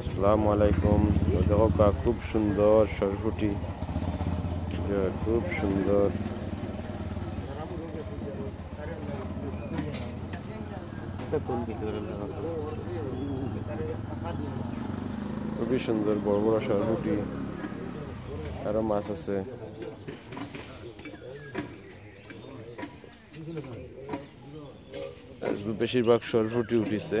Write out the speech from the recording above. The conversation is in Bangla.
আসসালামু আলাইকুম। দেখো কা খুব সুন্দর সরফুটি খুব সুন্দর। খুবই সুন্দর বড় বড় সরফুটি আরও মাছ আছে। বেশিরভাগ সরফুটি উঠিছে।